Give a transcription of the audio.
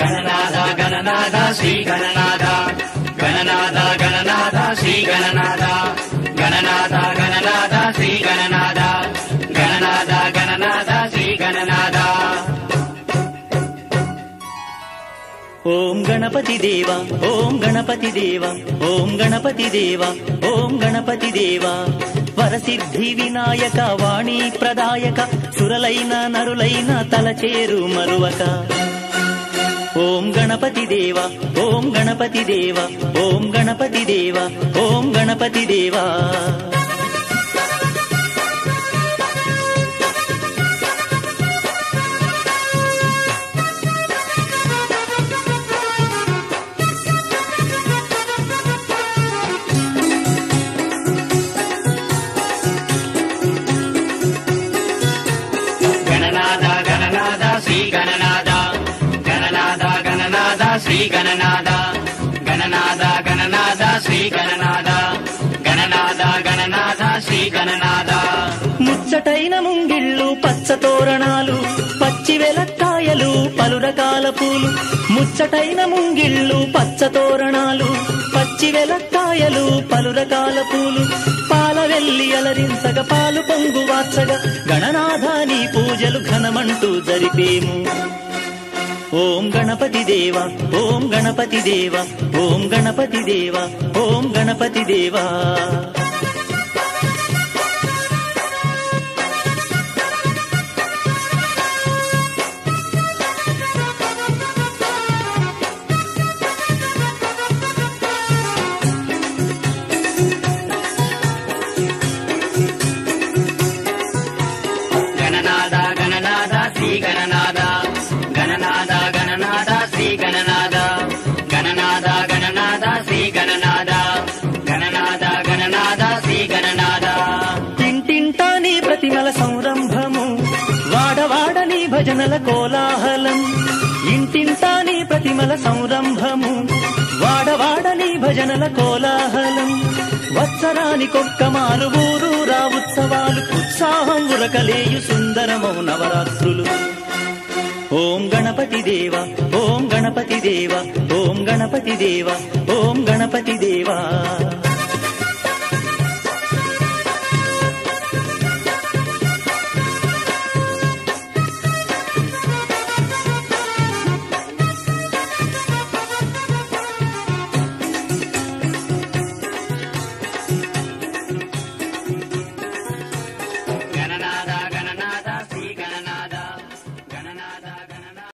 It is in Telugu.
గణనాథ గణనాథ శ్రీ గణనాథ గణనాథ గణనాథ శ్రీ గణనాథ గణనాథ గణనాథ శ్రీ గణనాథ గణనాథ గణనాథ శ్రీ గణనాథ ఓం గణపతి దేవ ఓం గణపతి దేవ ఓం గణపతి దేవ ఓం గణపతి దేవ. వరసిద్ధి వినాయక వాణి ప్రదాయక సురలైన నరులైన తలచేరు మరువక. ఓం గణపతి దేవ ఓం గణపతి దేవ ఓం గణపతి దేవ ఓం గణపతి దేవా. గణనాద గణనాద గణనాద శ్రీ గణనాద గణనాద గణనాద శ్రీ గణనాద ముచ్చటైన ముంగిళ్ళు పచ్చ తోరణాలు పచ్చి వెలక్కాయలు పలు రకాల పూలు. ముచ్చటైన ముంగిళ్ళు పచ్చ తోరణాలు పచ్చి వెలక్కాయలు పలు రకాల పూలు. పాల వెళ్ళి అలరించగ పాలు పొంగు వార్చగా గణనాథాని పూజలు ఘనమంటూ జరిపేము. ఓం గణపతి దేవ ఓం గణపతి దేవ ఓం గణపతి దేవ ఓం గణపతి దేవా. గణనాథ గణనాథ శ్రీ గణనాథ భజనల కోలాహలం ఇంటింటా నీ ప్రతిమల సంరంభము వాడవాడని భజనల కోలాహలం. వత్సరానికొక్క మారు ఊరూరా ఉత్సవాలు ఉత్సాహం ఉరకలేయు సుందరమౌ నవరాత్రులు. ఓం గణపతి దేవ ఓం గణపతి దేవ ఓం గణపతి దేవ ఓం గణపతి దేవా.